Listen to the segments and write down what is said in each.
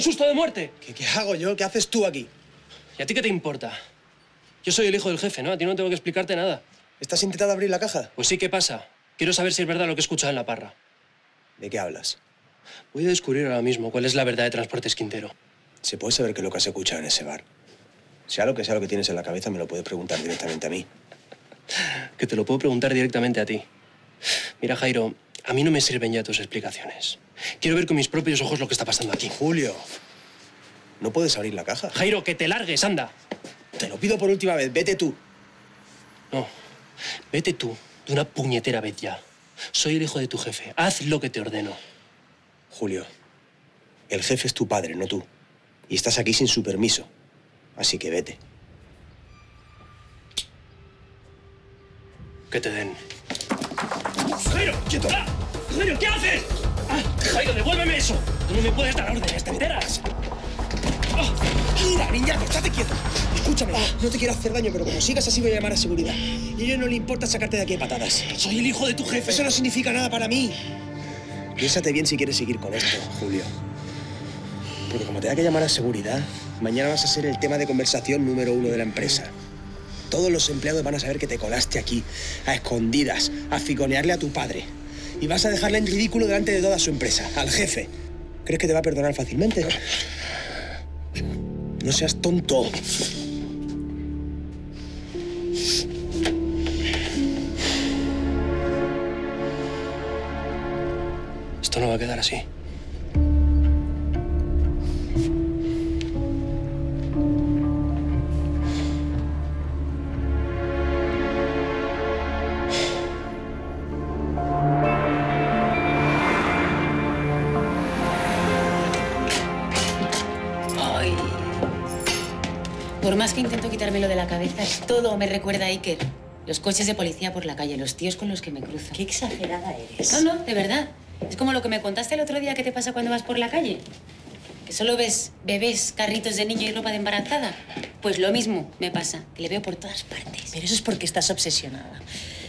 un susto de muerte. ¿Qué, ¿Qué hago yo? ¿Qué haces tú aquí? ¿Y a ti qué te importa? Yo soy el hijo del jefe, ¿no? A ti no tengo que explicarte nada. ¿Estás intentando abrir la caja? Pues sí, ¿qué pasa? Quiero saber si es verdad lo que he escuchado en la parra. ¿De qué hablas? Voy a descubrir ahora mismo cuál es la verdad de Transportes Quintero. ¿Se puede saber qué es lo que has escuchado en ese bar? Sea lo que sea lo que tienes en la cabeza, me lo puedes preguntar directamente a mí. Que te lo puedo preguntar directamente a ti. Mira, Jairo, a mí no me sirven ya tus explicaciones. Quiero ver con mis propios ojos lo que está pasando aquí. Julio, ¿no puedes abrir la caja? Jairo, que te largues, anda. Te lo pido por última vez, vete tú. No, vete tú de una puñetera vez ya. Soy el hijo de tu jefe. Haz lo que te ordeno. Julio, el jefe es tu padre, no tú. Y estás aquí sin su permiso. Así que vete. Que te den. ¡Jairo! ¡Quieto! ¡Ah! ¡Jairo, qué haces! ¡Ah! ¡Jairo, devuélveme eso! Tú no me puedes dar órdenes, ¿te enteras? ¡Ah! Mira, niñato, estate quieto. Escúchame, no te quiero hacer daño, pero como sigas así voy a llamar a seguridad. Y a ellos no le importa sacarte de aquí a patadas. Soy el hijo de tu jefe. Eso no significa nada para mí. Piénsate bien si quieres seguir con esto, Julio. Porque como te da que llamar a seguridad, mañana vas a ser el tema de conversación número uno de la empresa. Todos los empleados van a saber que te colaste aquí, a escondidas, a ficonearle a tu padre. Y vas a dejarle en ridículo delante de toda su empresa, al jefe. ¿Crees que te va a perdonar fácilmente? No seas tonto. Esto no va a quedar así. De la cabeza, todo me recuerda a Iker. Los coches de policía por la calle, los tíos con los que me cruzo. Qué exagerada eres. No, no, de verdad. Es como lo que me contaste el otro día que te pasa cuando vas por la calle. Que solo ves bebés, carritos de niño y ropa de embarazada. Pues lo mismo me pasa, que le veo por todas partes. Pero eso es porque estás obsesionada.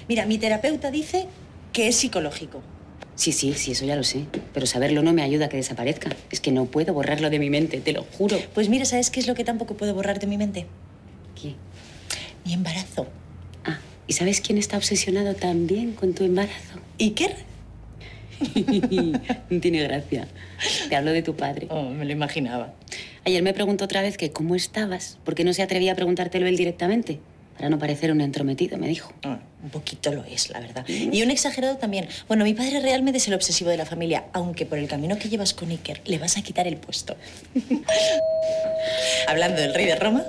Mira, mi terapeuta dice que es psicológico. Sí, sí, sí, eso ya lo sé. Pero saberlo no me ayuda a que desaparezca. Es que no puedo borrarlo de mi mente, te lo juro. Pues mira, ¿sabes qué es lo que tampoco puedo borrar de mi mente? ¿Qué? Mi embarazo. Ah, ¿y sabes quién está obsesionado también con tu embarazo? ¿Iker? no tiene gracia. Te hablo de tu padre. Oh, me lo imaginaba. Ayer me preguntó otra vez que cómo estabas, porque no se atrevía a preguntártelo él directamente. Para no parecer un entrometido, me dijo. Ah, un poquito lo es, la verdad. Y un exagerado también. Bueno, mi padre realmente es el obsesivo de la familia, aunque por el camino que llevas con Iker le vas a quitar el puesto. Hablando del rey de Roma,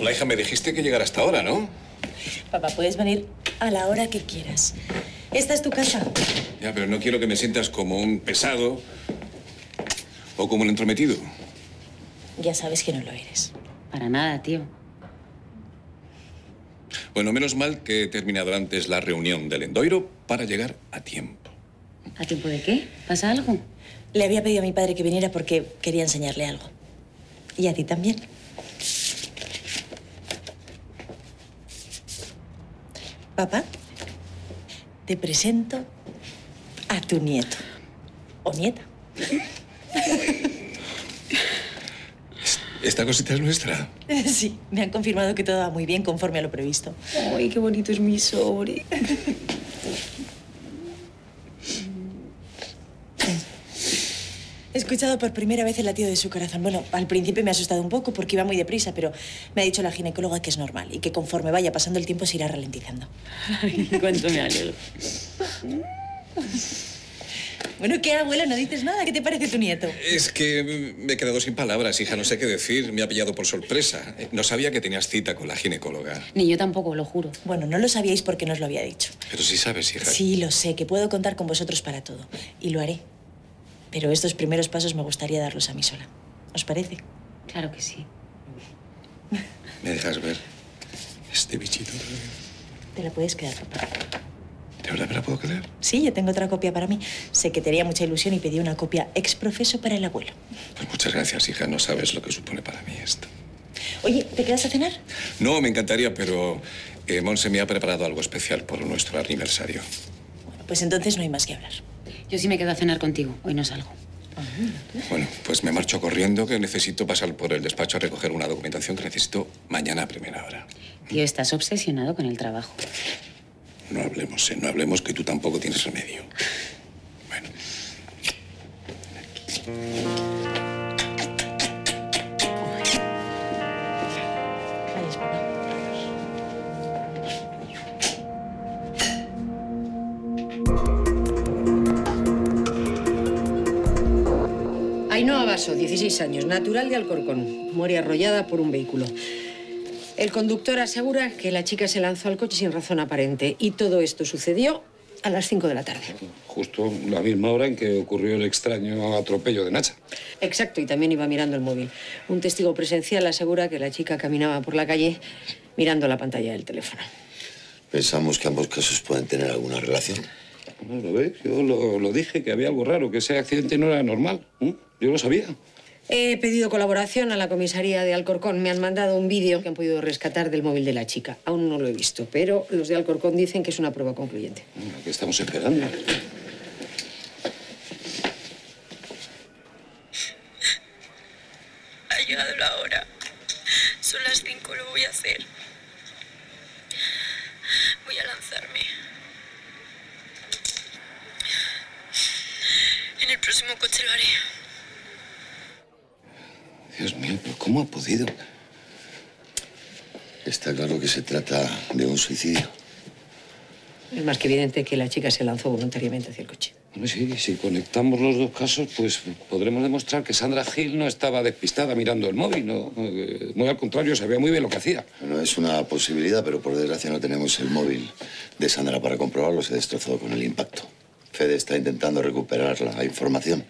Hola, hija, me dijiste que llegara hasta ahora, ¿no? papá, puedes venir a la hora que quieras. Esta es tu casa. Ya, pero no quiero que me sientas como un pesado o como un entrometido. Ya sabes que no lo eres. Para nada, tío. Bueno, menos mal que he terminado antes la reunión del Endoiro para llegar a tiempo. ¿A tiempo de qué? ¿Pasa algo? Le había pedido a mi padre que viniera porque quería enseñarle algo. Y a ti también. Papá, te presento a tu nieto. O nieta. ¿Esta cosita es nuestra? Sí, me han confirmado que todo va muy bien conforme a lo previsto. Ay, qué bonito es mi sobre. He escuchado por primera vez el latido de su corazón. Bueno, al principio me ha asustado un poco porque iba muy deprisa, pero me ha dicho la ginecóloga que es normal y que conforme vaya pasando el tiempo se irá ralentizando. Ay, cuánto me alegro. Bueno, ¿qué, abuela? No dices nada. ¿Qué te parece tu nieto? Es que me he quedado sin palabras, hija. No sé qué decir. Me ha pillado por sorpresa. No sabía que tenías cita con la ginecóloga. Ni yo tampoco, lo juro. Bueno, no lo sabíais porque no os lo había dicho. Pero sí sabes, hija. Sí, lo sé, que puedo contar con vosotros para todo. Y lo haré. Pero estos primeros pasos me gustaría darlos a mí sola. ¿Os parece? Claro que sí. ¿Me dejas ver este bichito? Te la puedes quedar, papá. ¿De verdad me la puedo creer? Sí, yo tengo otra copia para mí. Sé que te haría mucha ilusión y pedí una copia ex profeso para el abuelo. Pues muchas gracias, hija. No sabes lo que supone para mí esto. Oye, ¿te quedas a cenar? No, me encantaría, pero eh, Monse me ha preparado algo especial por nuestro aniversario. Bueno, pues entonces no hay más que hablar. Yo sí me quedo a cenar contigo. Hoy no salgo. Bueno, pues me marcho corriendo que necesito pasar por el despacho a recoger una documentación que necesito mañana a primera hora. Tío, estás obsesionado con el trabajo. No hablemos, ¿eh? No hablemos que tú tampoco tienes remedio. Bueno. Ainhoa Vaso, 16 años, natural de Alcorcón. Muere arrollada por un vehículo. El conductor asegura que la chica se lanzó al coche sin razón aparente y todo esto sucedió a las 5 de la tarde. Justo la misma hora en que ocurrió el extraño atropello de Nacha. Exacto, y también iba mirando el móvil. Un testigo presencial asegura que la chica caminaba por la calle mirando la pantalla del teléfono. Pensamos que ambos casos pueden tener alguna relación. Bueno, ¿Lo ves? Yo lo, lo dije, que había algo raro, que ese accidente no era normal. ¿eh? Yo lo sabía. He pedido colaboración a la comisaría de Alcorcón. Me han mandado un vídeo que han podido rescatar del móvil de la chica. Aún no lo he visto, pero los de Alcorcón dicen que es una prueba concluyente. Bueno, ¿Qué estamos esperando? Ha llegado la hora. Son las cinco, lo voy a hacer. Voy a lanzarme. En el próximo coche lo haré. Dios mío, pero ¿cómo ha podido? Está claro que se trata de un suicidio. Es más que evidente que la chica se lanzó voluntariamente hacia el coche. Bueno, sí, si conectamos los dos casos, pues podremos demostrar que Sandra Gil no estaba despistada mirando el móvil. No, Eh, muy al contrario, sabía muy bien lo que hacía. Bueno, es una posibilidad, pero por desgracia no tenemos el móvil de Sandra para comprobarlo. Se destrozó con el impacto. Fede está intentando recuperar la información.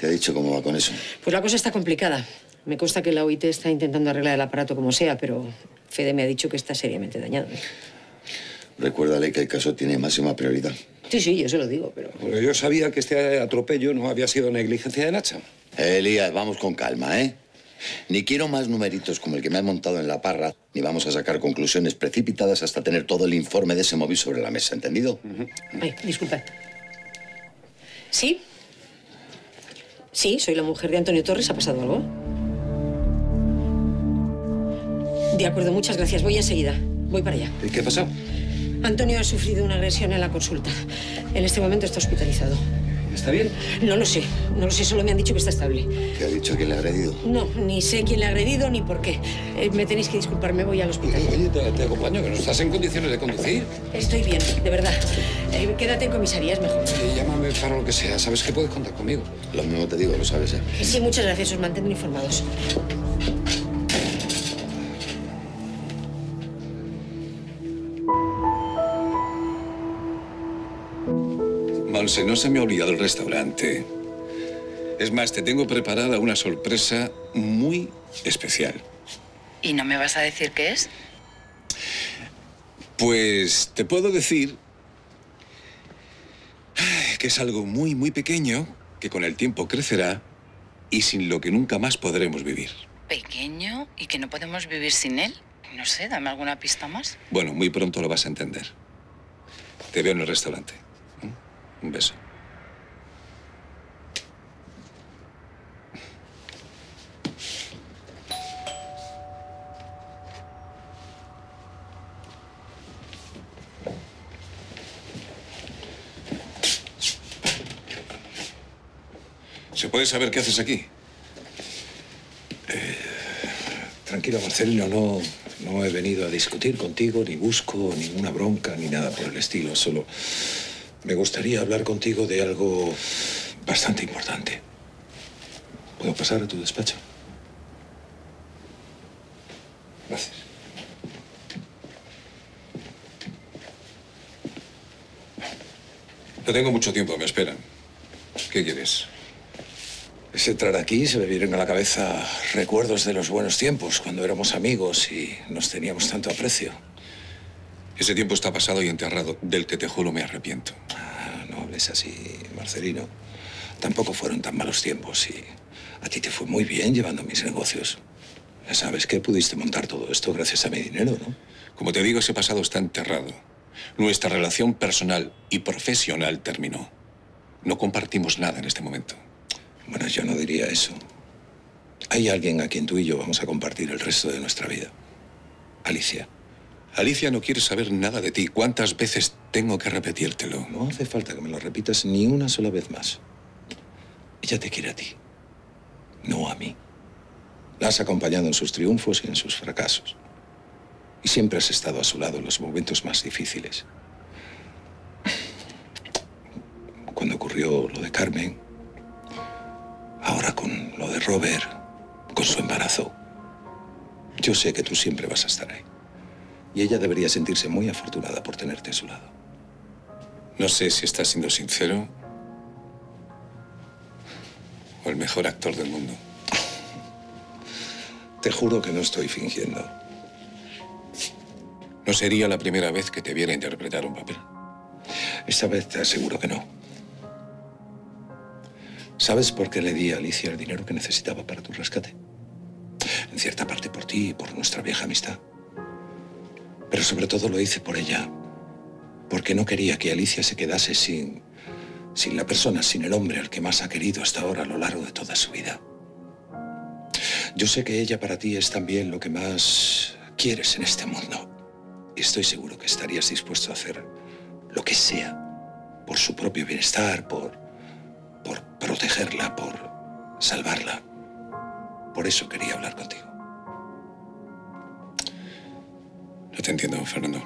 ¿Te ha dicho cómo va con eso? Pues la cosa está complicada. Me consta que la OIT está intentando arreglar el aparato como sea, pero Fede me ha dicho que está seriamente dañado. Recuérdale que el caso tiene máxima prioridad. Sí, sí, yo se lo digo, pero... Porque yo sabía que este atropello no había sido negligencia de Nacha. Elías, vamos con calma, ¿eh? Ni quiero más numeritos como el que me has montado en la parra, ni vamos a sacar conclusiones precipitadas hasta tener todo el informe de ese móvil sobre la mesa, ¿entendido? Ay, disculpa. ¿Sí? Sí, soy la mujer de Antonio Torres. ¿Ha pasado algo? De acuerdo, muchas gracias. Voy enseguida. Voy para allá. ¿Y qué ha pasado? Antonio ha sufrido una agresión en la consulta. En este momento está hospitalizado. ¿Está bien? No lo sé. No lo sé, solo me han dicho que está estable. ¿Te ha dicho que le ha agredido? No, ni sé quién le ha agredido ni por qué. Eh, me tenéis que disculpar, me voy al hospital. Oye, te, te acompaño, que no estás en condiciones de conducir. Estoy bien, de verdad. Eh, quédate en comisaría, es mejor. Eh, llámame para lo que sea. Sabes que puedes contar conmigo. Lo mismo te digo, lo sabes, ¿eh? Sí, muchas gracias, os mantendré informados. Monse, no se me ha olvidado el restaurante. Es más, te tengo preparada una sorpresa muy especial. ¿Y no me vas a decir qué es? Pues te puedo decir que es algo muy, muy pequeño, que con el tiempo crecerá y sin lo que nunca más podremos vivir. Pequeño y que no podemos vivir sin él. No sé, dame alguna pista más. Bueno, muy pronto lo vas a entender. Te veo en el restaurante. Un beso. ¿Se puede saber qué haces aquí? Tranquilo, Marcelino, no, no he venido a discutir contigo, ni busco ninguna bronca, ni nada por el estilo. Solo me gustaría hablar contigo de algo bastante importante. ¿Puedo pasar a tu despacho? Gracias. No tengo mucho tiempo, me esperan. ¿Qué quieres? Es entrar aquí se me vienen a la cabeza recuerdos de los buenos tiempos, cuando éramos amigos y nos teníamos tanto aprecio. Ese tiempo está pasado y enterrado, del que te juro me arrepiento. Ah, no hables así, Marcelino. Tampoco fueron tan malos tiempos y a ti te fue muy bien llevando mis negocios. Ya sabes que pudiste montar todo esto gracias a mi dinero, ¿no? Como te digo, ese pasado está enterrado. Nuestra relación personal y profesional terminó. No compartimos nada en este momento. Bueno, yo no diría eso. Hay alguien a quien tú y yo vamos a compartir el resto de nuestra vida. Alicia. Alicia no quiere saber nada de ti. ¿Cuántas veces tengo que repetírtelo? No hace falta que me lo repitas ni una sola vez más. Ella te quiere a ti, no a mí. La has acompañado en sus triunfos y en sus fracasos. Y siempre has estado a su lado en los momentos más difíciles. Cuando ocurrió lo de Carmen, ahora con lo de Robert, con su embarazo, yo sé que tú siempre vas a estar ahí. Y ella debería sentirse muy afortunada por tenerte a su lado. No sé si estás siendo sincero o el mejor actor del mundo. Te juro que no estoy fingiendo. No sería la primera vez que te viera interpretar un papel. Esta vez te aseguro que no. ¿Sabes por qué le di a Alicia el dinero que necesitaba para tu rescate? En cierta parte por ti y por nuestra vieja amistad. Pero sobre todo lo hice por ella. Porque no quería que Alicia se quedase sin, sin la persona, sin el hombre al que más ha querido hasta ahora a lo largo de toda su vida. Yo sé que ella para ti es también lo que más quieres en este mundo. Y estoy seguro que estarías dispuesto a hacer lo que sea por su propio bienestar, por, por protegerla, por salvarla. Por eso quería hablar contigo. No te entiendo, Fernando.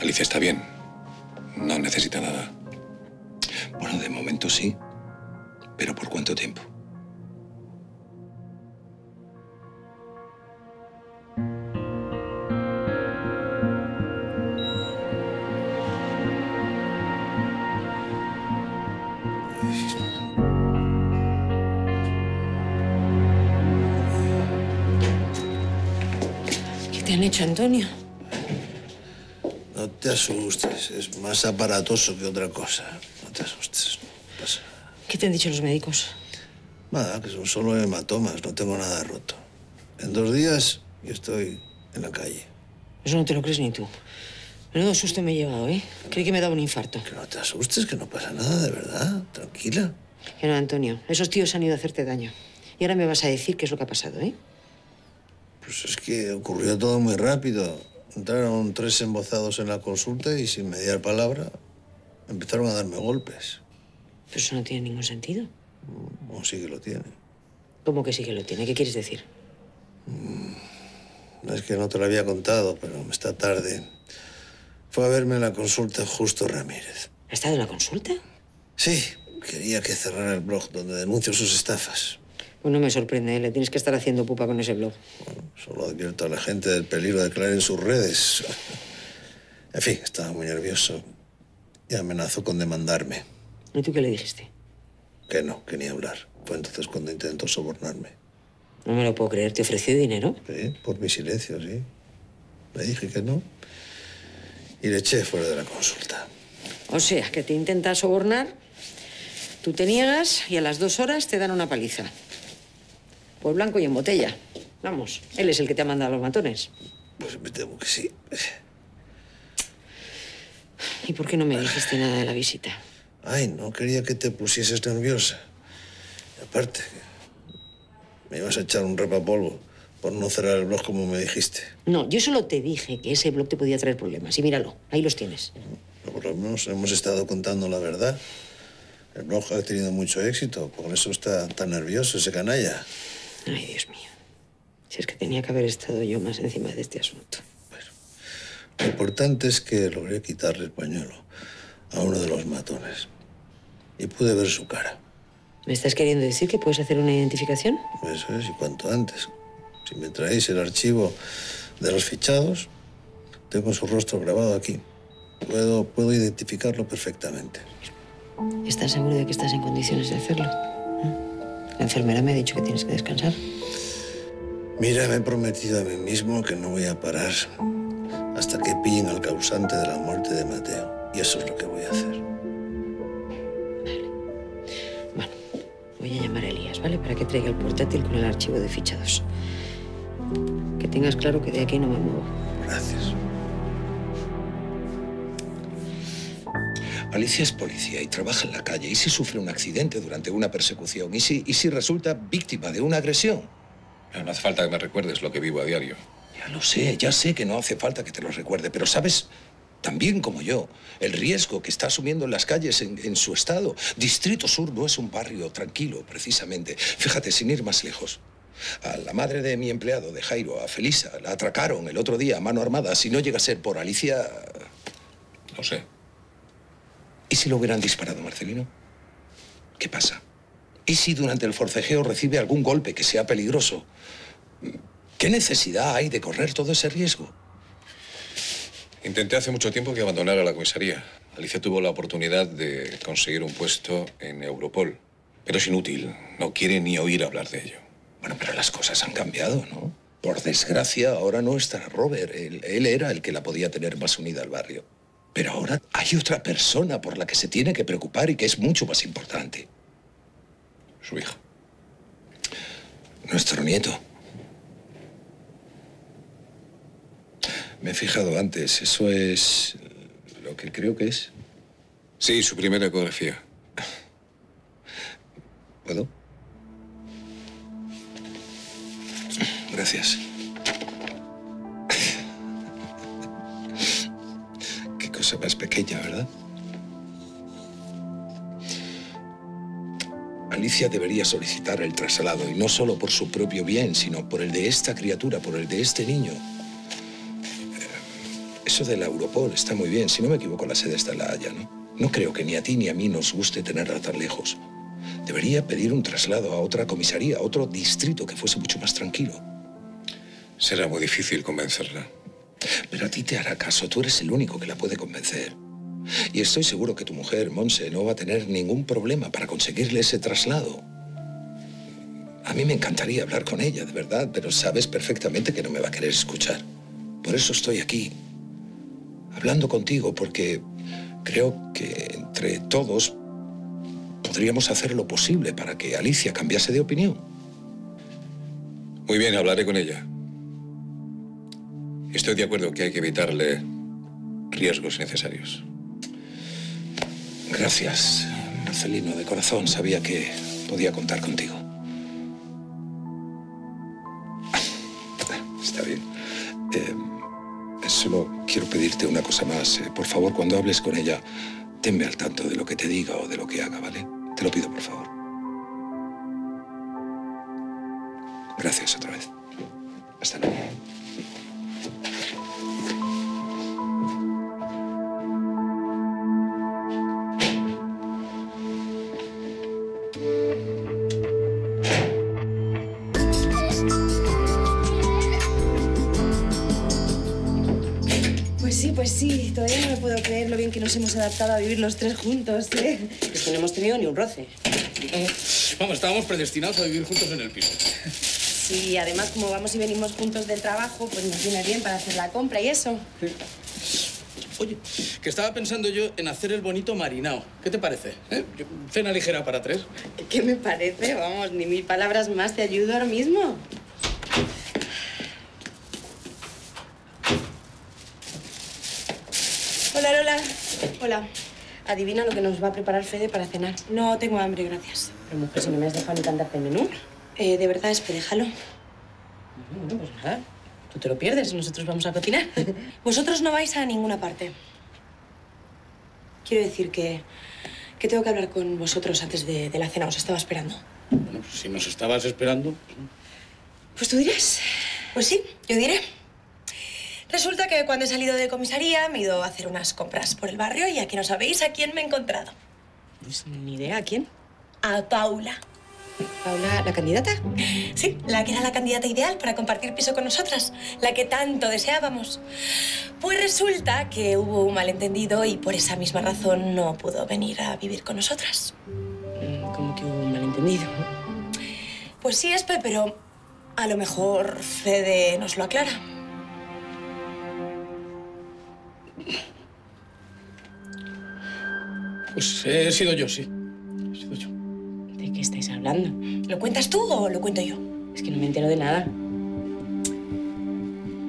Alicia está bien. No necesita nada. Bueno, de momento sí. Pero ¿por cuánto tiempo? ¿Qué te han hecho, Antonio? No te asustes, es más aparatoso que otra cosa. No te asustes, no pasa nada. ¿Qué te han dicho los médicos? Nada, que son solo hematomas, no tengo nada roto. En dos días yo estoy en la calle. Eso no te lo crees ni tú. Menudo susto me he llevado, ¿eh? Creí que me daba un infarto. Que no te asustes, que no pasa nada, de verdad. Tranquila. Que no, Antonio. Esos tíos han ido a hacerte daño. Y ahora me vas a decir qué es lo que ha pasado, ¿eh? Pues es que ocurrió todo muy rápido. Entraron tres embozados en la consulta y sin mediar palabra empezaron a darme golpes. Pero eso no tiene ningún sentido. O sí que lo tiene. ¿Cómo que sí que lo tiene? ¿Qué quieres decir? No es que no te lo había contado, pero esta tarde fue a verme en la consulta Justo Ramírez. ¿Ha estado en la consulta? Sí, quería que cerrara el blog donde denuncio sus estafas. Pues no me sorprende, ¿eh? le tienes que estar haciendo pupa con ese blog. Solo advierto a la gente del peligro de caer en sus redes. En fin, estaba muy nervioso y amenazó con demandarme. ¿Y tú qué le dijiste? Que no, que ni hablar. Fue entonces cuando intentó sobornarme. No me lo puedo creer. ¿Te ofreció dinero? Sí, por mi silencio, sí. Le dije que no y le eché fuera de la consulta. O sea, que te intenta sobornar, tú te niegas y a las dos horas te dan una paliza. Por blanco y en botella. Vamos, él es el que te ha mandado los matones. Pues me temo que sí. ¿Y por qué no me dijiste nada de la visita? Ay, no quería que te pusieses nerviosa. Y aparte, me ibas a echar un repapolvo por no cerrar el blog como me dijiste. No, yo solo te dije que ese blog te podía traer problemas. Y míralo, ahí los tienes. Pero por lo menos hemos estado contando la verdad. El blog ha tenido mucho éxito, por eso está tan nervioso ese canalla. Ay, Dios mío. Si es que tenía que haber estado yo más encima de este asunto. Lo importante es que logré quitarle el pañuelo a uno de los matones. Y pude ver su cara. ¿Me estás queriendo decir que puedes hacer una identificación? Eso es, y cuanto antes. Si me traéis el archivo de los fichados, tengo su rostro grabado aquí. Puedo, puedo identificarlo perfectamente. ¿Estás seguro de que estás en condiciones de hacerlo? La enfermera me ha dicho que tienes que descansar. Mira, me he prometido a mí mismo que no voy a parar hasta que pillen al causante de la muerte de Mateo. Y eso es lo que voy a hacer. Voy a llamar a Elías, ¿vale? Para que traiga el portátil con el archivo de fichados. Que tengas claro que de aquí no me muevo. Gracias. Alicia es policía y trabaja en la calle. ¿Y si sufre un accidente durante una persecución? ¿Y si, y si resulta víctima de una agresión? No, no hace falta que me recuerdes lo que vivo a diario. Ya lo sé, ya sé que no hace falta que te lo recuerde, pero sabes también como yo, el riesgo que está asumiendo en las calles en, en su estado. Distrito Sur no es un barrio tranquilo, precisamente. Fíjate, sin ir más lejos. A la madre de mi empleado, de Jairo, a Felisa, la atracaron el otro día a mano armada. Si no llega a ser por Alicia... No sé. ¿Y si lo hubieran disparado, Marcelino? ¿Qué pasa? ¿Y si durante el forcejeo recibe algún golpe que sea peligroso? ¿Qué necesidad hay de correr todo ese riesgo? Intenté hace mucho tiempo que abandonara la comisaría. Alicia tuvo la oportunidad de conseguir un puesto en Europol. Pero es inútil. No quiere ni oír hablar de ello. Bueno, pero las cosas han cambiado, ¿no? Por desgracia, ahora no está Robert. Él, él era el que la podía tener más unida al barrio. Pero ahora hay otra persona por la que se tiene que preocupar y que es mucho más importante. Su hijo. Nuestro nieto. Me he fijado antes. Eso es lo que creo que es. Sí, su primera ecografía. ¿Puedo? Gracias. Cosa más pequeña, ¿verdad? Alicia debería solicitar el traslado, y no solo por su propio bien, sino por el de esta criatura, por el de este niño. Eh, Eso de la Europol está muy bien. Si no me equivoco, la sede está en La Haya, ¿no? No creo que ni a ti ni a mí nos guste tenerla tan lejos. Debería pedir un traslado a otra comisaría, a otro distrito que fuese mucho más tranquilo. Será muy difícil convencerla. Pero a ti te hará caso. Tú eres el único que la puede convencer. Y estoy seguro que tu mujer, Monse, no va a tener ningún problema para conseguirle ese traslado. A mí me encantaría hablar con ella, de verdad, pero sabes perfectamente que no me va a querer escuchar. Por eso estoy aquí, hablando contigo, porque creo que entre todos podríamos hacer lo posible para que Alicia cambiase de opinión. Muy bien, hablaré con ella. Estoy de acuerdo que hay que evitarle riesgos innecesarios. Gracias, Marcelino, de corazón. Sabía que podía contar contigo. Está bien. Eh, solo quiero pedirte una cosa más. Eh, por favor, cuando hables con ella, tenme al tanto de lo que te diga o de lo que haga, ¿vale? Te lo pido, por favor. Gracias otra vez. Hasta luego. Adaptado a vivir los tres juntos, ¿eh? Es que no hemos tenido ni un roce. Vamos, estábamos predestinados a vivir juntos en el piso. Sí, además, como vamos y venimos juntos del trabajo, pues nos viene bien para hacer la compra y eso. Oye, que estaba pensando yo en hacer el bonito marinao. ¿Qué te parece? eh? Cena ligera para tres. ¿Qué me parece? Vamos, ni mil palabras más te ayudo ahora mismo. Hola, Lola. Hola. Adivina lo que nos va a preparar Fede para cenar. No tengo hambre, gracias. Pero mujer, si no me has dejado ni cantarte el menú. Eh, de verdad, Espe, déjalo. Bueno, pues nada. Tú te lo pierdes, nosotros vamos a cocinar. Vosotros no vais a ninguna parte. Quiero decir que, que tengo que hablar con vosotros antes de, de la cena. Os estaba esperando. Bueno, pues si nos estabas esperando. Pues tú dirás. Pues sí, yo diré. Resulta que cuando he salido de comisaría me he ido a hacer unas compras por el barrio y aquí no sabéis a quién me he encontrado. Pues ni idea, ¿a quién? A Paula. ¿Paula, la candidata? Sí, la que era la candidata ideal para compartir piso con nosotras, la que tanto deseábamos. Pues resulta que hubo un malentendido y por esa misma razón no pudo venir a vivir con nosotras. Como que hubo un malentendido. Pues sí, Espe, pero a lo mejor Fede nos lo aclara. Pues he sido yo, sí. ¿De qué estáis hablando? ¿Lo cuentas tú o lo cuento yo? Es que no me entero de nada.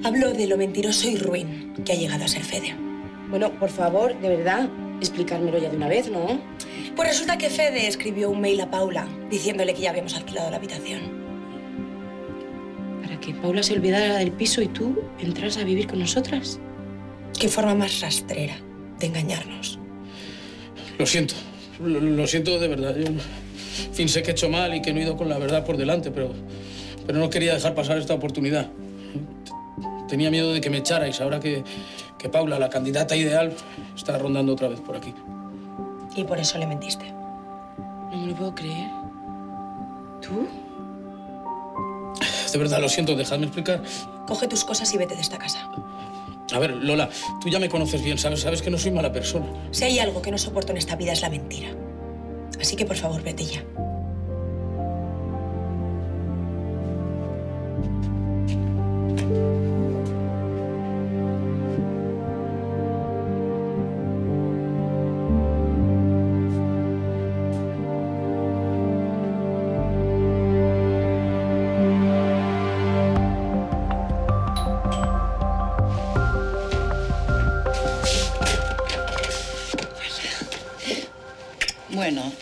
Hablo de lo mentiroso y ruin que ha llegado a ser Fede. Bueno, por favor, de verdad, explicármelo ya de una vez, ¿no? Pues resulta que Fede escribió un mail a Paula diciéndole que ya habíamos alquilado la habitación. Para que Paula se olvidara del piso y tú entras a vivir con nosotras. Qué forma más rastrera de engañarnos. Lo siento. Lo, lo siento de verdad. Yo, en fin, sé que he hecho mal y que no he ido con la verdad por delante, pero, pero no quería dejar pasar esta oportunidad. Tenía miedo de que me echarais ahora que, que Paula, la candidata ideal, está rondando otra vez por aquí. Y por eso le mentiste. No me lo puedo creer. ¿Tú? De verdad, lo siento, dejadme explicar. Coge tus cosas y vete de esta casa. A ver, Lola, tú ya me conoces bien, ¿sabes? Sabes que no soy mala persona. Si hay algo que no soporto en esta vida es la mentira. Así que por favor, vete ya.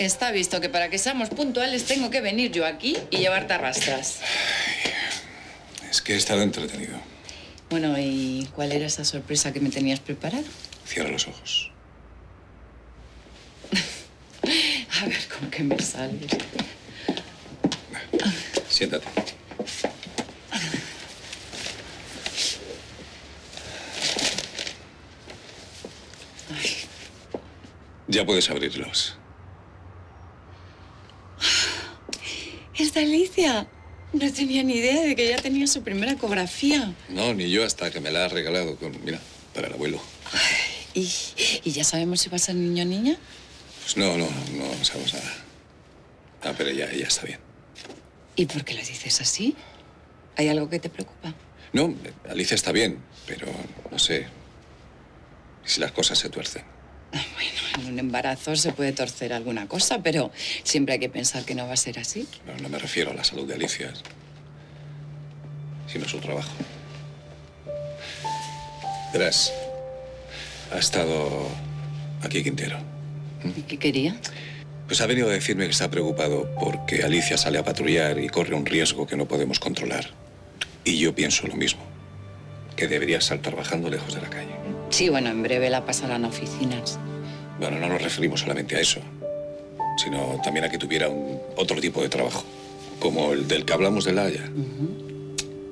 Está visto que para que seamos puntuales tengo que venir yo aquí y llevarte a rastras. Es que he estado entretenido. Bueno, ¿y cuál era esa sorpresa que me tenías preparada? Cierra los ojos. A ver, ¿con qué me sales? Siéntate. Ya puedes abrirlos. Es de Alicia. No tenía ni idea de que ya tenía su primera ecografía. No, ni yo hasta que me la has regalado con, mira, para el abuelo. ¿Y, y ya sabemos si va a ser niño o niña? Pues no, no, no sabemos nada. Ah, pero ya, ya está bien. ¿Y por qué lo dices así? ¿Hay algo que te preocupa? No, Alicia está bien, pero no sé si las cosas se tuercen. En un embarazo se puede torcer alguna cosa, pero siempre hay que pensar que no va a ser así. No, no me refiero a la salud de Alicia, sino a su trabajo. Verás, ha estado aquí Quintero. ¿Y qué quería? Pues ha venido a decirme que está preocupado porque Alicia sale a patrullar y corre un riesgo que no podemos controlar. Y yo pienso lo mismo, que debería estar trabajando lejos de la calle. Sí, bueno, en breve la pasarán a oficinas. Bueno, no nos referimos solamente a eso, sino también a que tuviera un, otro tipo de trabajo, como el del que hablamos de la Haya.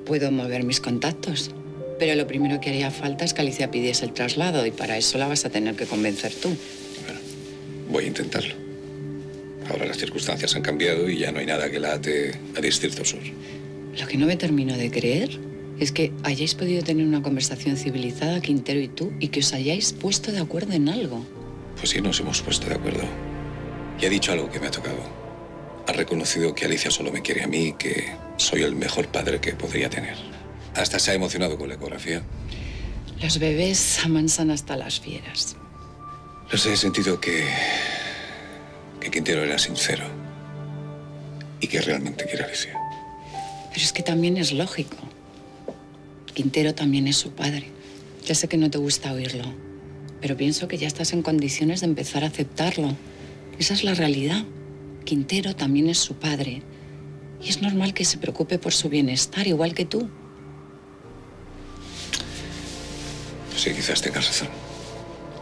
Puedo mover mis contactos, pero lo primero que haría falta es que Alicia pidiese el traslado y para eso la vas a tener que convencer tú. Voy a intentarlo. Ahora las circunstancias han cambiado y ya no hay nada que la ate a Distrito Sur. Lo que no me termino de creer es que hayáis podido tener una conversación civilizada, Quintero y tú, y que os hayáis puesto de acuerdo en algo. Pues sí, nos hemos puesto de acuerdo. Y ha dicho algo que me ha tocado. Ha reconocido que Alicia solo me quiere a mí y que soy el mejor padre que podría tener. Hasta se ha emocionado con la ecografía. Los bebés amansan hasta las fieras. No sé, he sentido que. que Quintero era sincero. Y que realmente quiere a Alicia. Pero es que también es lógico. Quintero también es su padre. Ya sé que no te gusta oírlo, pero pienso que ya estás en condiciones de empezar a aceptarlo. Esa es la realidad. Quintero también es su padre. Y es normal que se preocupe por su bienestar, igual que tú. Sí, quizás tengas razón.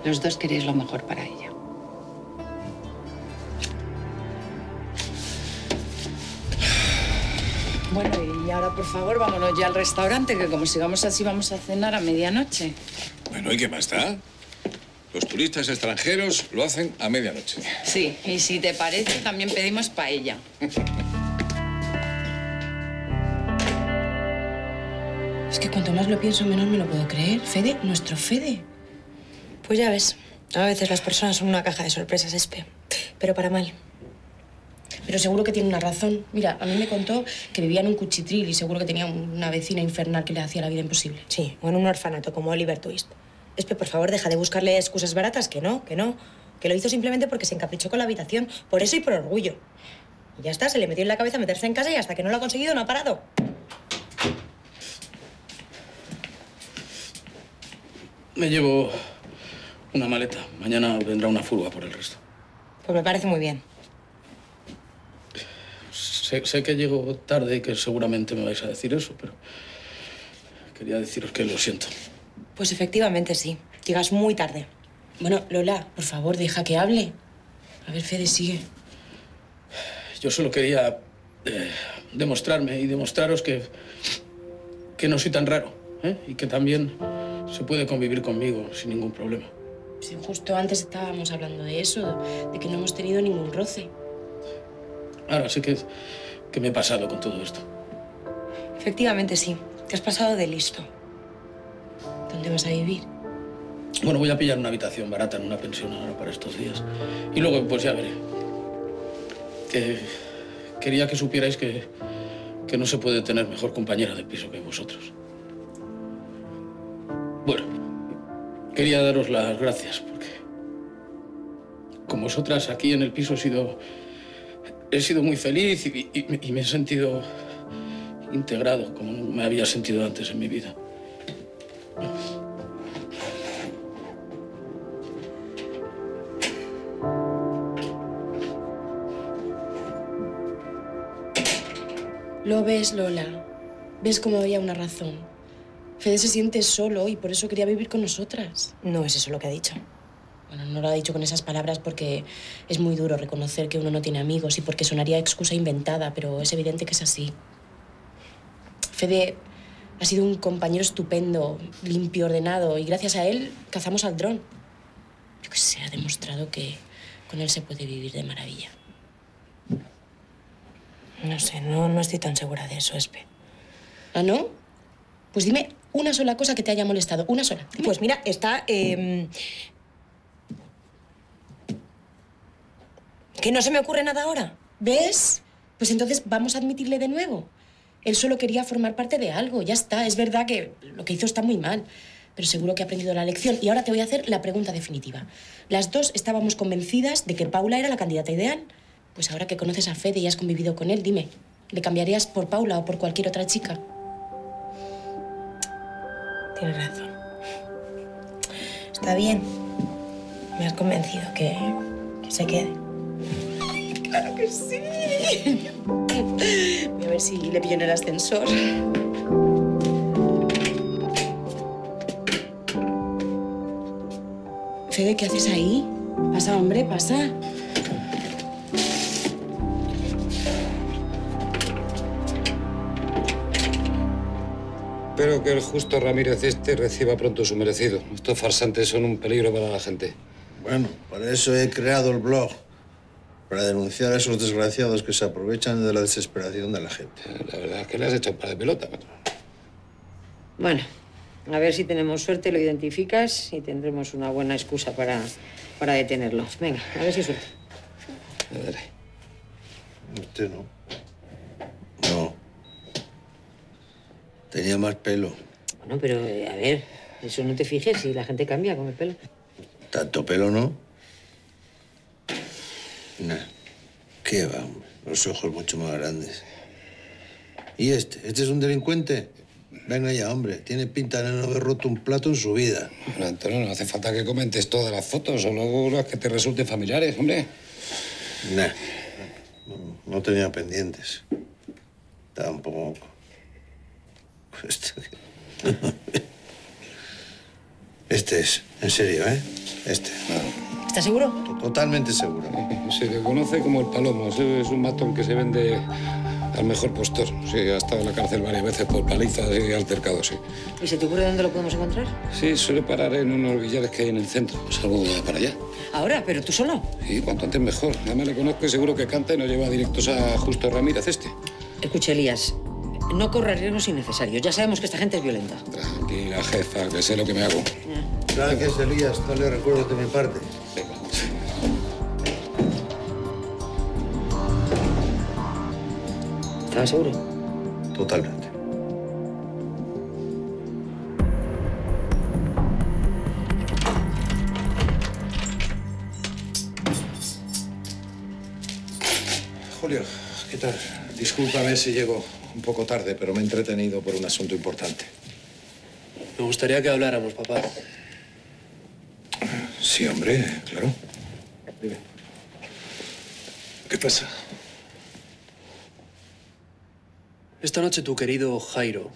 Los dos queréis lo mejor para ella. Bueno, y ahora, por favor, vámonos ya al restaurante, que como sigamos así vamos a cenar a medianoche. Bueno, ¿y qué más da? Los turistas extranjeros lo hacen a medianoche. Sí, y si te parece, también pedimos paella. Es que cuanto más lo pienso, menos me lo puedo creer. Fede, nuestro Fede. Pues ya ves, a veces las personas son una caja de sorpresas, Espe. Pero para mal. Pero seguro que tiene una razón. Mira, a mí me contó que vivía en un cuchitril y seguro que tenía una vecina infernal que le hacía la vida imposible. Sí, o en un orfanato como Oliver Twist. Espe, por favor, deja de buscarle excusas baratas, que no, que no. Que lo hizo simplemente porque se encaprichó con la habitación. Por eso y por orgullo. Y ya está, se le metió en la cabeza meterse en casa y hasta que no lo ha conseguido no ha parado. Me llevo una maleta. Mañana vendrá una furga por el resto. Pues me parece muy bien. Sé, sé que llego tarde y que seguramente me vais a decir eso, pero quería deciros que lo siento. Pues efectivamente sí. Llegas muy tarde. Bueno, Lola, por favor, deja que hable. A ver, Fede, sigue. Yo solo quería eh, demostrarme y demostraros que, que no soy tan raro ¿eh? y que también se puede convivir conmigo sin ningún problema. Sí, justo antes estábamos hablando de eso, de que no hemos tenido ningún roce. Ahora sé que, que me he pasado con todo esto. Efectivamente sí. Te has pasado de listo. ¿Dónde vas a vivir? Bueno, voy a pillar una habitación barata en una pensión ahora para estos días. Y luego, pues ya veré. Que quería que supierais que, que no se puede tener mejor compañera de piso que vosotros. Bueno, quería daros las gracias porque con vosotras aquí en el piso he sido, he sido muy feliz y, y- y me he sentido integrado como no me había sentido antes en mi vida. Lo ves, Lola. Ves cómo había una razón. Fede se siente solo y por eso quería vivir con nosotras. No es eso lo que ha dicho. Bueno, no lo ha dicho con esas palabras porque es muy duro reconocer que uno no tiene amigos y porque sonaría excusa inventada, pero es evidente que es así. Fede ha sido un compañero estupendo, limpio, ordenado y gracias a él cazamos al dron. Yo que sé, ha demostrado que con él se puede vivir de maravilla. No sé, no, no estoy tan segura de eso, Espe. ¿Ah, no? Pues dime una sola cosa que te haya molestado. Una sola. Pues mira, está... em, Que no se me ocurre nada ahora. ¿Ves? Pues entonces vamos a admitirle de nuevo. Él solo quería formar parte de algo, ya está. Es verdad que lo que hizo está muy mal, pero seguro que ha aprendido la lección. Y ahora te voy a hacer la pregunta definitiva. Las dos estábamos convencidas de que Paula era la candidata ideal. Pues ahora que conoces a Fede y has convivido con él, dime, ¿le cambiarías por Paula o por cualquier otra chica? Tienes razón. Está bien. Me has convencido que, que se quede. ¡Claro que sí! Voy a ver si le pillo en el ascensor. Fede, ¿qué haces ahí? Pasa, hombre, pasa. Espero que el justo Ramírez este reciba pronto su merecido. Estos farsantes son un peligro para la gente. Bueno, para eso he creado el blog. Para denunciar a esos desgraciados que se aprovechan de la desesperación de la gente. La verdad es que le has hecho un par de pelota, patrón. Bueno, a ver si tenemos suerte, lo identificas y tendremos una buena excusa para, para detenerlo. Venga, a ver si suerte. Usted no. No. Tenía más pelo. Bueno, pero eh, a ver, eso no te fijes si la gente cambia con el pelo. Tanto pelo no. Nah. ¿Qué va? Los ojos mucho más grandes. ¿Y este? ¿Este es un delincuente? Venga ya, hombre. Tiene pinta de no haber roto un plato en su vida. Bueno, Antonio, no hace falta que comentes todas las fotos, solo las que te resulten familiares, hombre. Nah. No, no tenía pendientes. Tampoco. Este... este es, en serio, ¿eh? Este. ¿Estás seguro? Totalmente seguro. Se le conoce como el palomo. Es un matón que se vende al mejor postor. Sí, ha estado en la cárcel varias veces por palizas y altercados, sí. ¿Y se te ocurre dónde lo podemos encontrar? Sí, suele parar en unos billares que hay en el centro. Salgo para allá. Ahora, pero tú solo. Sí, cuanto antes mejor. Además le conozco y seguro que canta y nos lleva directos a Justo Ramírez este. Escucha, Elías, no corras riesgos innecesarios. Ya sabemos que esta gente es violenta. Tranquila, jefa, que sé lo que me hago. Gracias, Elías. No le recuerdo de mi parte. ¿Estabas seguro? Totalmente. Julio, ¿qué tal? Discúlpame si llego un poco tarde, pero me he entretenido por un asunto importante. Me gustaría que habláramos, papá. Sí, hombre, claro. Dime. ¿Qué pasa? Esta noche tu querido Jairo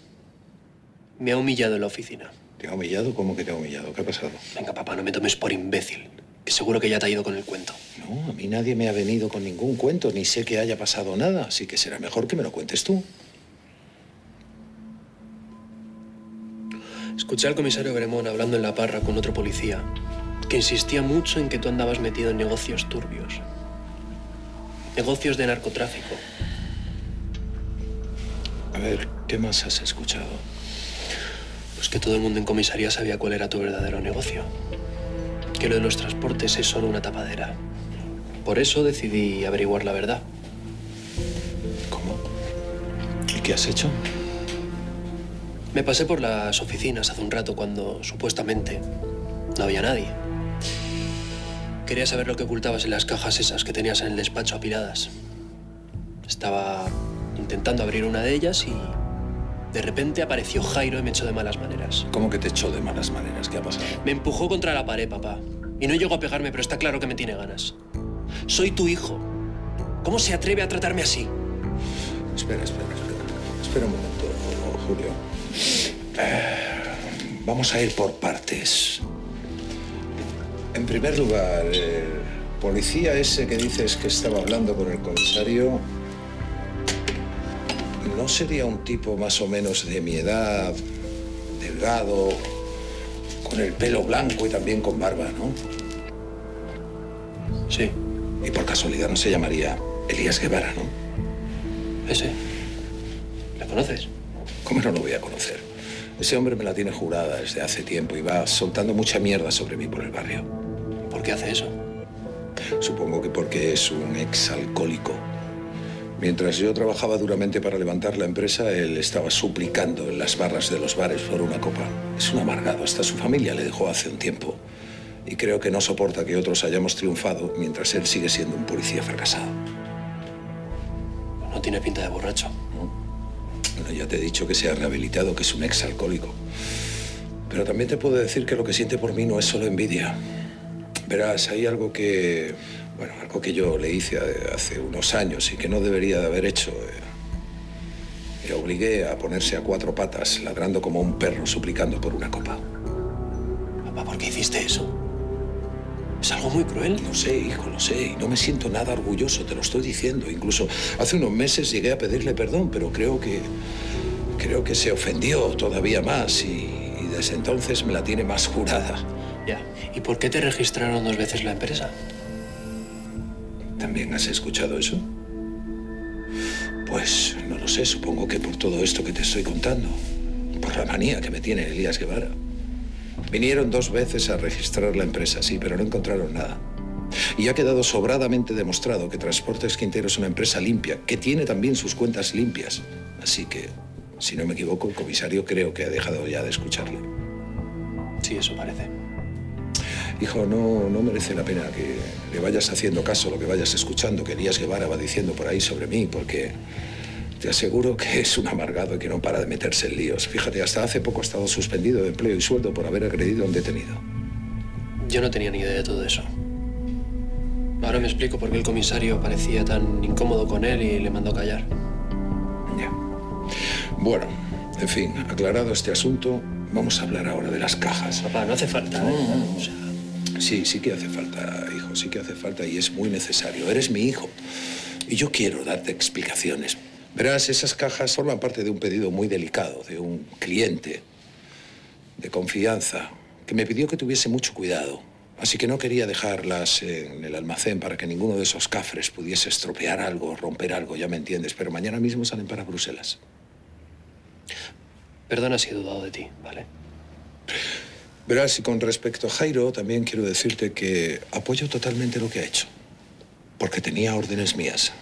me ha humillado en la oficina. ¿Te ha humillado? ¿Cómo que te ha humillado? ¿Qué ha pasado? Venga, papá, no me tomes por imbécil, que seguro que ya te ha ido con el cuento. No, a mí nadie me ha venido con ningún cuento, ni sé que haya pasado nada, así que será mejor que me lo cuentes tú. Escuché al comisario Bremón hablando en la parra con otro policía que insistía mucho en que tú andabas metido en negocios turbios. Negocios de narcotráfico. A ver, ¿qué más has escuchado? Pues que todo el mundo en comisaría sabía cuál era tu verdadero negocio. Que lo de los transportes es solo una tapadera. Por eso decidí averiguar la verdad. ¿Cómo? ¿Y qué has hecho? Me pasé por las oficinas hace un rato cuando supuestamente no había nadie. Quería saber lo que ocultabas en las cajas esas que tenías en el despacho apiladas. Estaba intentando abrir una de ellas y de repente apareció Jairo y me echó de malas maneras. ¿Cómo que te echó de malas maneras? ¿Qué ha pasado? Me empujó contra la pared, papá. Y no llegó a pegarme, pero está claro que me tiene ganas. Soy tu hijo. ¿Cómo se atreve a tratarme así? Espera, espera, espera. Espera un momento, Julio. Eh, vamos a ir por partes. En primer lugar, el policía ese que dices que estaba hablando con el comisario, ¿no sería un tipo más o menos de mi edad, delgado, con el pelo blanco y también con barba, no? Sí. Y por casualidad no se llamaría Elías Guevara, ¿no? Ese. ¿Le conoces? ¿Cómo no lo voy a conocer? Ese hombre me la tiene jurada desde hace tiempo y va soltando mucha mierda sobre mí por el barrio. ¿Por qué hace eso? Supongo que porque es un exalcohólico. Mientras yo trabajaba duramente para levantar la empresa, él estaba suplicando en las barras de los bares por una copa. Es un amargado, hasta su familia le dejó hace un tiempo. Y creo que no soporta que otros hayamos triunfado mientras él sigue siendo un policía fracasado. No tiene pinta de borracho. Bueno, ya te he dicho que se ha rehabilitado, que es un exalcohólico. Pero también te puedo decir que lo que siente por mí no es solo envidia. Verás, hay algo que, bueno, algo que yo le hice hace unos años y que no debería de haber hecho. Le obligué a ponerse a cuatro patas, ladrando como un perro, suplicando por una copa. Papá, ¿por qué hiciste eso? Es algo muy cruel. Lo sé, hijo, lo sé. Y no me siento nada orgulloso, te lo estoy diciendo. Incluso hace unos meses llegué a pedirle perdón, pero creo que. Creo que se ofendió todavía más y, y desde entonces me la tiene más jurada. Ya. ¿Y por qué te registraron dos veces la empresa? ¿También has escuchado eso? Pues no lo sé, supongo que por todo esto que te estoy contando. Por la manía que me tiene Elías Guevara. Vinieron dos veces a registrar la empresa, sí, pero no encontraron nada. Y ha quedado sobradamente demostrado que Transportes Quintero es una empresa limpia, que tiene también sus cuentas limpias. Así que, si no me equivoco, el comisario creo que ha dejado ya de escucharle. Sí, eso parece. Hijo, no, no merece la pena que le vayas haciendo caso a lo que vayas escuchando que Elías Guevara va diciendo por ahí sobre mí, porque te aseguro que es un amargado y que no para de meterse en líos. Fíjate, hasta hace poco ha estado suspendido de empleo y sueldo por haber agredido a un detenido. Yo no tenía ni idea de todo eso. Ahora me explico por qué el comisario parecía tan incómodo con él y le mandó callar. Ya. Bueno, en fin, aclarado este asunto, vamos a hablar ahora de las cajas. Papá, no hace falta, ¿eh? O sea, Sí, sí que hace falta, hijo, sí que hace falta y es muy necesario. Eres mi hijo y yo quiero darte explicaciones. Verás, esas cajas forman parte de un pedido muy delicado de un cliente de confianza que me pidió que tuviese mucho cuidado. Así que no quería dejarlas en el almacén para que ninguno de esos cafres pudiese estropear algo, romper algo, ya me entiendes. Pero mañana mismo salen para Bruselas. perdona si he dudado de ti, ¿vale? Verás, y con respecto a Jairo, también quiero decirte que apoyo totalmente lo que ha hecho. Porque tenía órdenes mías.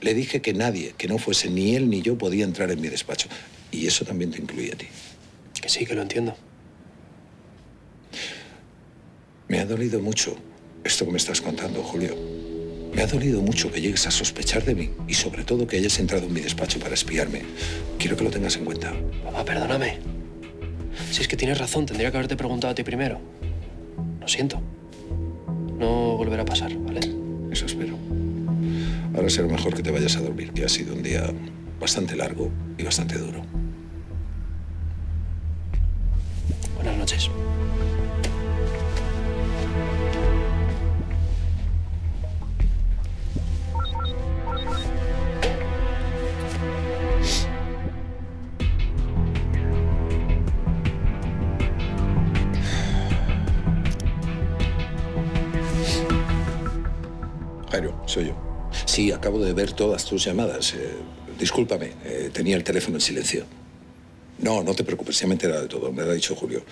Le dije que nadie, que no fuese ni él ni yo, podía entrar en mi despacho. Y eso también te incluye a ti. Que sí, que lo entiendo. Me ha dolido mucho esto que me estás contando, Julio. Me ha dolido mucho que llegues a sospechar de mí y sobre todo que hayas entrado en mi despacho para espiarme. Quiero que lo tengas en cuenta. Papá, perdóname. Si es que tienes razón, tendría que haberte preguntado a ti primero. Lo siento. No volverá a pasar, ¿vale? Eso espero. Ahora será mejor que te vayas a dormir, que ha sido un día bastante largo y bastante duro. Buenas noches. Yo. Sí, acabo de ver todas tus llamadas. Eh, discúlpame, eh, tenía el teléfono en silencio. No, no te preocupes, ya me he de todo, me lo ha dicho Julio.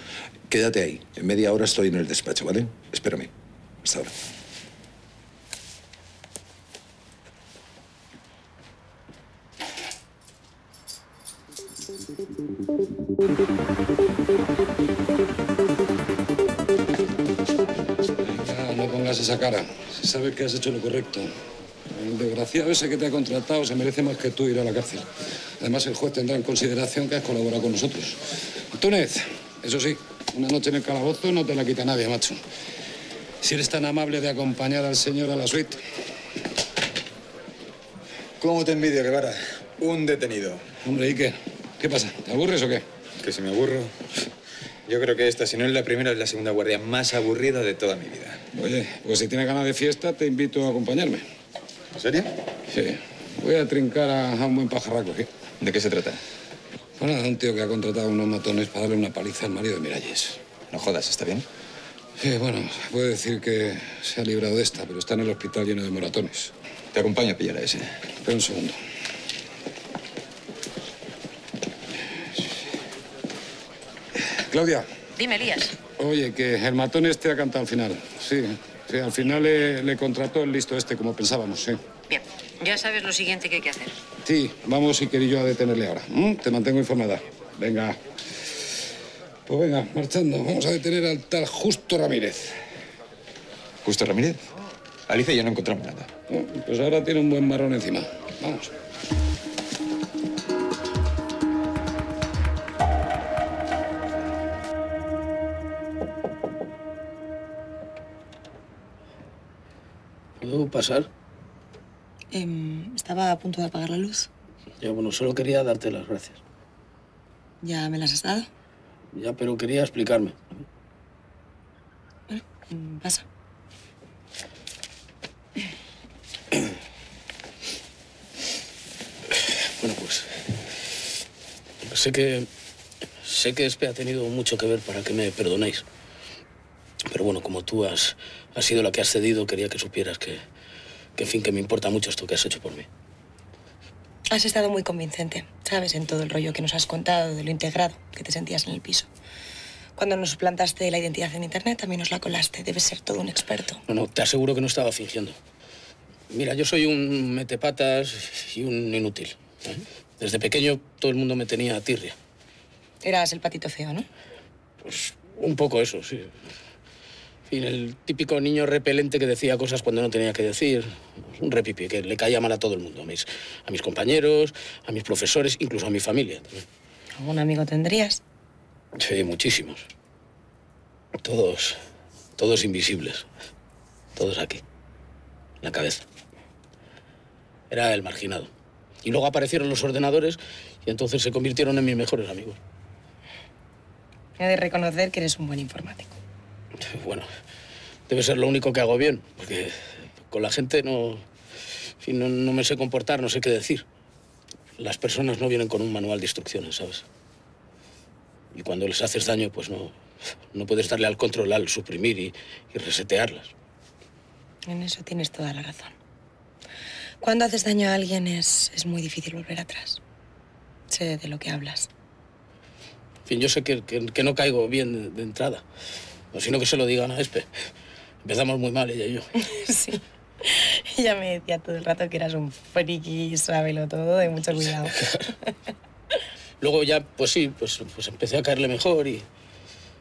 Quédate ahí, en media hora estoy en el despacho, ¿vale? Espérame. Hasta ahora. Pongas esa cara. Se sabe que has hecho lo correcto. El desgraciado ese que te ha contratado se merece más que tú ir a la cárcel. Además, el juez tendrá en consideración que has colaborado con nosotros. Túnez, eso sí, una noche en el calabozo no te la quita nadie, macho. Si eres tan amable de acompañar al señor a la suite. ¿Cómo te envidio, Guevara? Un detenido. Hombre, ¿y qué? ¿Qué pasa? ¿Te aburres o qué? Que si me aburro. Yo creo que esta, si no es la primera, es la segunda guardia más aburrida de toda mi vida. Oye, pues si tienes ganas de fiesta, te invito a acompañarme. ¿En serio? Sí. Voy a trincar a, a un buen pajarraco, ¿qué? ¿De qué se trata? Pues nada, un tío que ha contratado a unos matones para darle una paliza al marido de Miralles. No jodas, ¿está bien? Sí, bueno, puede decir que se ha librado de esta, pero está en el hospital lleno de moratones. Te acompaño a pillar a ese. Espera un segundo. Claudia, Dime, Elías. oye, que el matón este ha cantado al final. Sí, sí, al final le, le contrató el listo este, como pensábamos, sí. Bien, ya sabes lo siguiente que hay que hacer. Sí, vamos y yo a detenerle ahora. Te mantengo informada. Venga. Pues venga, marchando. Vamos a detener al tal Justo Ramírez. ¿Justo Ramírez? Alicia y yo no encontramos nada. Pues ahora tiene un buen marrón encima. Vamos. ¿Puedo pasar? Em, estaba a punto de apagar la luz. Ya, bueno, solo quería darte las gracias. ¿Ya me las has dado? Ya, pero quería explicarme. Mm, Pasa. Bueno, pues. Sé que. Sé que Espe ha tenido mucho que ver para que me perdonéis. Pero bueno, como tú has, has sido la que has cedido, quería que supieras que, que, en fin, que me importa mucho esto que has hecho por mí. Has estado muy convincente, ¿sabes? En todo el rollo que nos has contado de lo integrado que te sentías en el piso. Cuando nos suplantaste la identidad en Internet, también nos la colaste. Debes ser todo un experto. No, no, te aseguro que no estaba fingiendo. Mira, yo soy un metepatas y un inútil. ¿eh? Desde pequeño todo el mundo me tenía a tirria. Eras el patito feo, ¿no? Pues un poco eso, sí. Fin, el típico niño repelente que decía cosas cuando no tenía que decir. Un repipi que le caía mal a todo el mundo. A mis, a mis compañeros, a mis profesores, incluso a mi familia. también. ¿Algún amigo tendrías? Sí, muchísimos. Todos, todos invisibles. Todos aquí, en la cabeza. Era el marginado. Y luego aparecieron los ordenadores y entonces se convirtieron en mis mejores amigos. He de reconocer que eres un buen informático. Bueno, debe ser lo único que hago bien, porque con la gente no, no, no me sé comportar, no sé qué decir. Las personas no vienen con un manual de instrucciones, ¿sabes? Y cuando les haces daño, pues no, no puedes darle al control, al suprimir y, y resetearlas. En eso tienes toda la razón. Cuando haces daño a alguien es, es muy difícil volver atrás. Sé de lo que hablas. En fin, yo sé que, que- que no caigo bien de, de entrada. Sino que se lo digan a Espe. Empezamos muy mal, ella y yo. sí. Ella me decía todo el rato que eras un friki, sábelo todo, de mucho cuidado. Luego ya, pues sí, pues, pues empecé a caerle mejor y,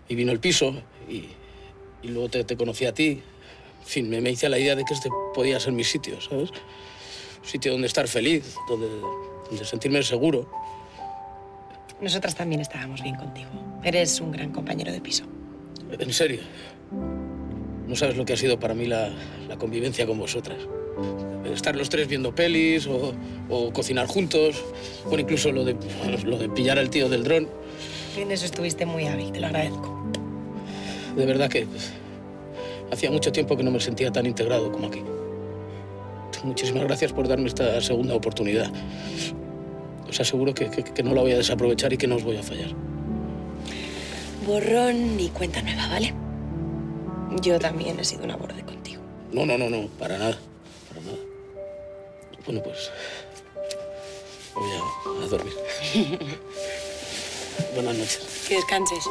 y vino el piso y, y luego te, te conocí a ti. En fin, me, me hice la idea de que este podía ser mi sitio, ¿sabes? Un sitio donde estar feliz, donde, donde sentirme seguro. Nosotras también estábamos bien contigo. Eres un gran compañero de piso. En serio. no sabes lo que ha sido para mí la, la convivencia con vosotras. Estar los tres viendo pelis o, o cocinar juntos, o incluso lo de, lo de pillar al tío del dron. En eso estuviste muy hábil, te lo agradezco. De verdad que hacía mucho tiempo que no me sentía tan integrado como aquí. Muchísimas gracias por darme esta segunda oportunidad. Os aseguro que, que- que no la voy a desaprovechar y que no os voy a fallar. Borrón y cuenta nueva, ¿vale? Yo también he sido una borde contigo. No, no, no, no, para nada, para nada. Bueno, pues voy a, a dormir. Buenas noches. Que descanses.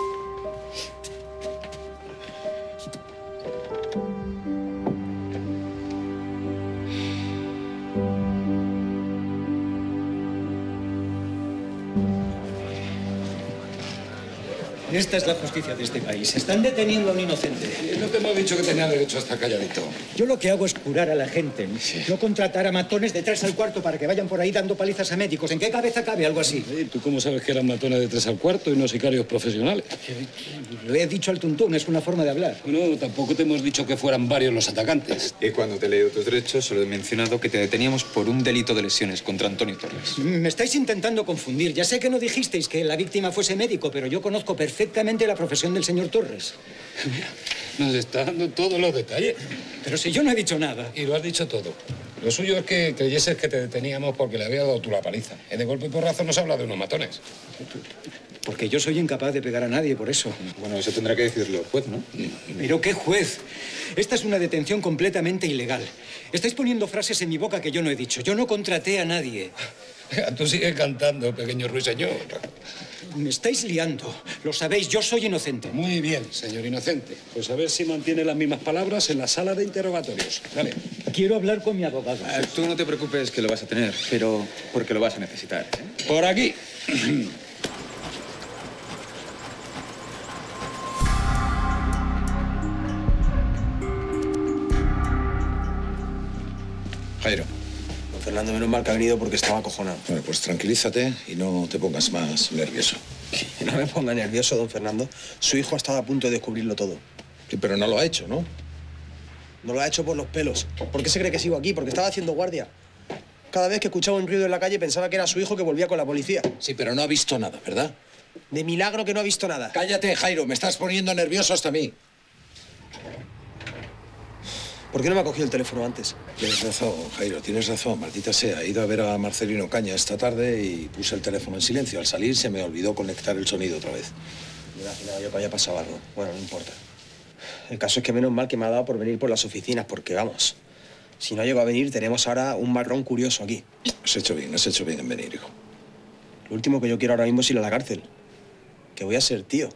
Esta es la justicia de este país. Están deteniendo a un inocente. No te hemos dicho que tenía derecho a estar calladito. Yo lo que hago es curar a la gente. No contratar a matones de tres al cuarto para que vayan por ahí dando palizas a médicos. ¿En qué cabeza cabe algo así? ¿Tú cómo sabes que eran matones de tres al cuarto y no sicarios profesionales? Lo he dicho al tuntún, es una forma de hablar. No, tampoco te hemos dicho que fueran varios los atacantes. Y cuando te he leído tus derechos, solo he mencionado que te deteníamos por un delito de lesiones contra Antonio Torres. Me estáis intentando confundir. Ya sé que no dijisteis que la víctima fuese médico, pero yo conozco perfectamente la profesión del señor Torres. Nos está dando todos los detalles. Pero si yo no he dicho nada. Y lo has dicho todo. Lo suyo es que creyeses que te deteníamos porque le había dado tú la paliza. Y de golpe y porrazo nos habla de unos matones. Porque yo soy incapaz de pegar a nadie, por eso. Bueno, eso tendrá que decirlo el juez, ¿no? ¿Pero qué juez? Esta es una detención completamente ilegal. Estáis poniendo frases en mi boca que yo no he dicho. Yo no contraté a nadie. Tú sigues cantando, pequeño ruiseñor. Me estáis liando. Lo sabéis, yo soy inocente. Muy bien, señor inocente. Pues a ver si mantiene las mismas palabras en la sala de interrogatorios. Dale. Quiero hablar con mi abogado. Eh, tú no te preocupes que lo vas a tener, pero porque lo vas a necesitar. ¿eh? Por aquí. Fernando, menos mal que ha venido porque estaba acojonado. Bueno, pues tranquilízate y no te pongas más nervioso. No me ponga nervioso, don Fernando. Su hijo ha estado a punto de descubrirlo todo. Sí, pero no lo ha hecho, ¿no? No lo ha hecho por los pelos. ¿Por qué se cree que sigo aquí? Porque estaba haciendo guardia. Cada vez que escuchaba un ruido en la calle pensaba que era su hijo que volvía con la policía. Sí, pero no ha visto nada, ¿verdad? De milagro que no ha visto nada. Cállate, Jairo, me estás poniendo nervioso hasta a mí. ¿Por qué no me ha cogido el teléfono antes? Tienes razón, Jairo, tienes razón, maldita sea. He ido a ver a Marcelino Caña esta tarde y puse el teléfono en silencio. Al salir se me olvidó conectar el sonido otra vez. Me imaginaba yo que había pasado algo. Bueno, no importa. El caso es que menos mal que me ha dado por venir por las oficinas, porque vamos, si no llego a venir, tenemos ahora un marrón curioso aquí. Has hecho bien, has hecho bien en venir, hijo. Lo último que yo quiero ahora mismo es ir a la cárcel. Que voy a ser tío.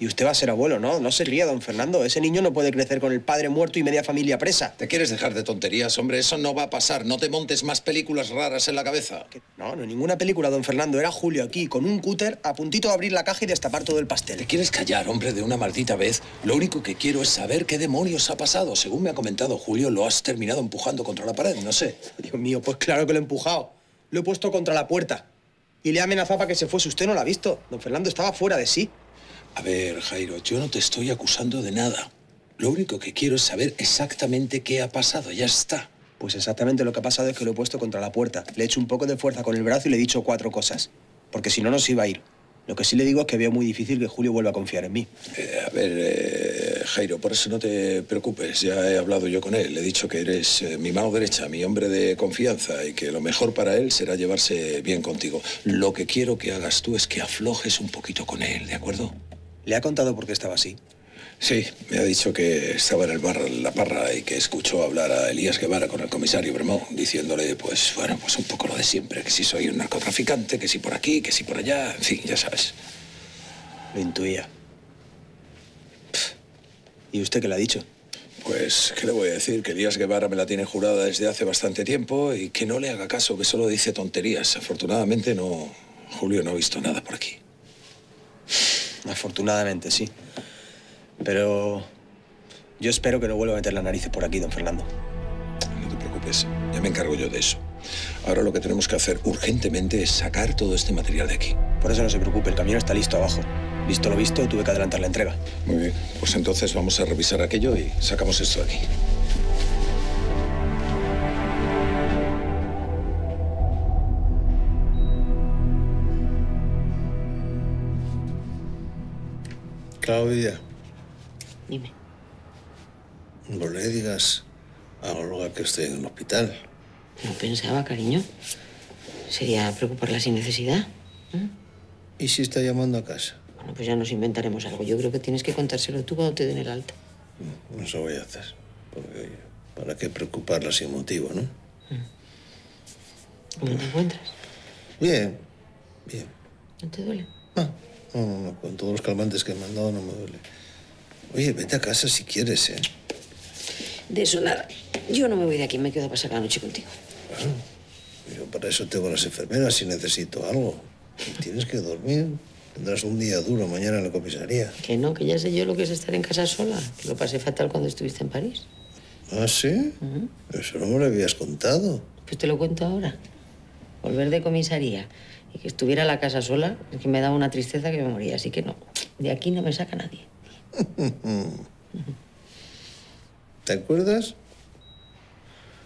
Y usted va a ser abuelo, ¿no? No se ría, don Fernando. Ese niño no puede crecer con el padre muerto y media familia presa. ¿Te quieres dejar de tonterías, hombre? Eso no va a pasar. No te montes más películas raras en la cabeza. No, no, ninguna película, don Fernando. Era Julio aquí, con un cúter, a puntito de abrir la caja y destapar todo el pastel. ¿Te quieres callar, hombre, de una maldita vez? Lo único que quiero es saber qué demonios ha pasado. Según me ha comentado Julio, lo has terminado empujando contra la pared, no sé. Dios mío, pues claro que lo he empujado. Lo he puesto contra la puerta. Y le he amenazado para que se fuese. Usted no lo ha visto. Don Fernando estaba fuera de sí. A ver, Jairo, yo no te estoy acusando de nada. Lo único que quiero es saber exactamente qué ha pasado. Ya está. Pues exactamente lo que ha pasado es que lo he puesto contra la puerta. Le he hecho un poco de fuerza con el brazo y le he dicho cuatro cosas. Porque si no, no se iba a ir. Lo que sí le digo es que veo muy difícil que Julio vuelva a confiar en mí. Eh, a ver, eh, Jairo, por eso no te preocupes. Ya he hablado yo con él. Le he dicho que eres eh, mi mano derecha, mi hombre de confianza y que lo mejor para él será llevarse bien contigo. Lo que quiero que hagas tú es que aflojes un poquito con él, ¿de acuerdo? ¿Le ha contado por qué estaba así? Sí, me ha dicho que estaba en el bar La Parra y que escuchó hablar a Elías Guevara con el comisario Bremont, diciéndole, pues, bueno, pues un poco lo de siempre, que si soy un narcotraficante, que si por aquí, que si por allá, en fin, ya sabes. Lo intuía. Pff. ¿Y usted qué le ha dicho? Pues, ¿qué le voy a decir? Que Elías Guevara me la tiene jurada desde hace bastante tiempo y que no le haga caso, que solo dice tonterías. Afortunadamente no... Julio no ha visto nada por aquí. Afortunadamente, sí. Pero yo espero que no vuelva a meter las narices por aquí, don Fernando. No te preocupes, ya me encargo yo de eso. Ahora lo que tenemos que hacer urgentemente es sacar todo este material de aquí. Por eso no se preocupe, el camión está listo abajo. Visto lo visto, tuve que adelantar la entrega. Muy bien, pues entonces vamos a revisar aquello y sacamos esto de aquí. Claudia, Dime. no le digas a Olga que estoy en el hospital. No pensaba, cariño. Sería preocuparla sin necesidad. ¿Y si está llamando a casa? Bueno, pues ya nos inventaremos algo. Yo creo que tienes que contárselo tú cuando te den el alta. Eso voy a hacer. Porque, oye, ¿para qué preocuparla sin motivo, no? ¿Cómo te encuentras? Bien, bien. ¿No te duele? No, no, no, con todos los calmantes que me han dado no me duele. Oye, vete a casa si quieres, ¿eh? De eso nada. Yo no me voy de aquí, me quedo a pasar la noche contigo. Claro. Yo para eso tengo a las enfermeras si necesito algo. Y tienes que dormir. Tendrás un día duro mañana en la comisaría. Que no, que ya sé yo lo que es estar en casa sola. Que lo pasé fatal cuando estuviste en París. ¿Ah, sí? Eso no me lo habías contado. Pues te lo cuento ahora. Volver de comisaría y que estuviera la casa sola, es que me daba una tristeza que me moría. Así que no, de aquí no me saca nadie. ¿Te acuerdas?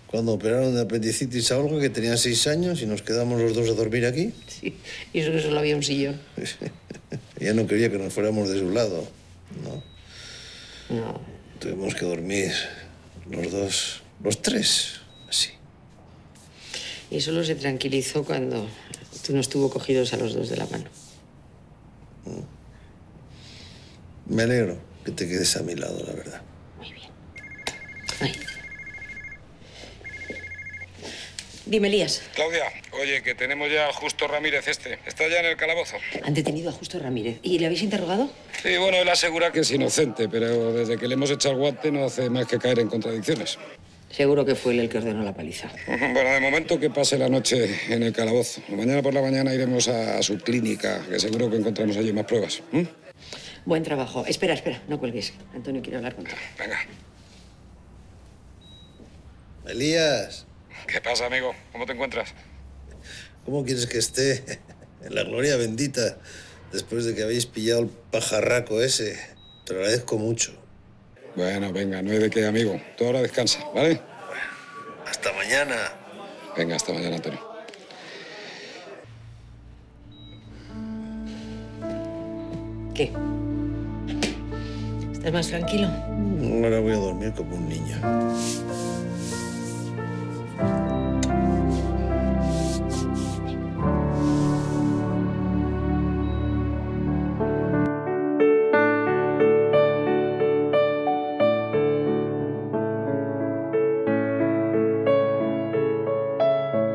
Cuando operaron de apendicitis a Olga, que tenía seis años, y nos quedamos los dos a dormir aquí. Sí, y eso que solo había un sillón. Ella no quería que nos fuéramos de su lado. No. No. Tuvimos que dormir los dos, los tres, así. Y solo se tranquilizó cuando tú nos tuvo cogidos a los dos de la mano. Me alegro que te quedes a mi lado, la verdad. Dime, Elías, Claudia, oye, que tenemos ya al Justo Ramírez este. Está ya en el calabozo. han detenido a Justo Ramírez. ¿Y le habéis interrogado? Sí, bueno, él asegura que es inocente, pero desde que le hemos echado el guante no hace más que caer en contradicciones. Seguro que fue él el que ordenó la paliza. Bueno, de momento que pase la noche en el calabozo. Mañana por la mañana iremos a, a su clínica, que seguro que encontramos allí más pruebas. ¿m? Buen trabajo. Espera, espera, no cuelgues. Antonio quiere hablar contigo. Venga. Elías, ¿Qué pasa, amigo? ¿Cómo te encuentras? ¿cómo quieres que esté en la gloria bendita después de que habéis pillado el pajarraco ese? Te lo agradezco mucho. Bueno, venga, no hay de qué, amigo. Tú ahora descansa, ¿vale? Hasta mañana. Venga, hasta mañana, Antonio. ¿Qué? ¿Estás más tranquilo? Ahora voy a dormir como un niño.